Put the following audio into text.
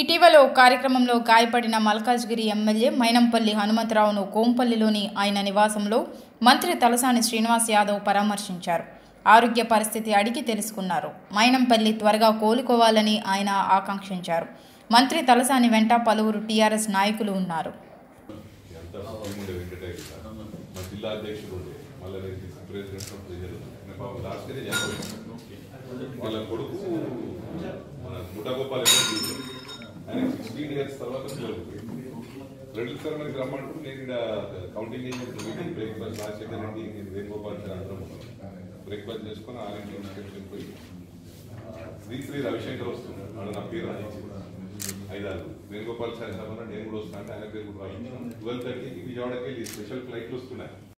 ఇటీవల ఓ కార్యక్రమంలో గాయపడిన మల్కాజ్గిరి ఎమ్మెల్యే మైనంపల్లి హనుమంతరావును కోంపల్లిలోని ఆయన నివాసంలో మంత్రి తలసాని శ్రీనివాస్ యాదవ్ పరామర్శించారు. ఆరోగ్య పరిస్థితి అడిగి తెలుసుకున్నారు. మైనంపల్లి త్వరగా కోలుకోవాలని ఆయన ఆకాంక్షించారు. మంత్రి తలసాని వెంట పలువురు టీఆర్ఎస్ నాయకులు ఉన్నారు. కొడుకు మన ముఠాగోపాల్ ఆయన సిక్స్టీన్ ఇయర్స్ తర్వాత రెడ్డి సార్ మనకి రమ్మంటూ నేను ఇక్కడ counting agent breakfast Rajasekhar Reddy నేను వేణుగోపాల్ అందరం బ్రేక్ఫాస్ట్ చేసుకొని ఆర్ఎండి ఇన్స్టిట్యూషన్ పోయి. శ్రీ శ్రీ రవిశంకర్ వస్తున్నాడు వాడు నా పేరు రాయించింది ఐదారు. వేణుగోపాల్ సార్ సార్ నేను కూడా వస్తున్నా ఆయన పేరు కూడా రాయించాను ట్వెల్వ్ థర్టీకి విజయవాడకి వెళ్ళి స్పెషల్ ఫ్లైట్లు వస్తున్నాయి.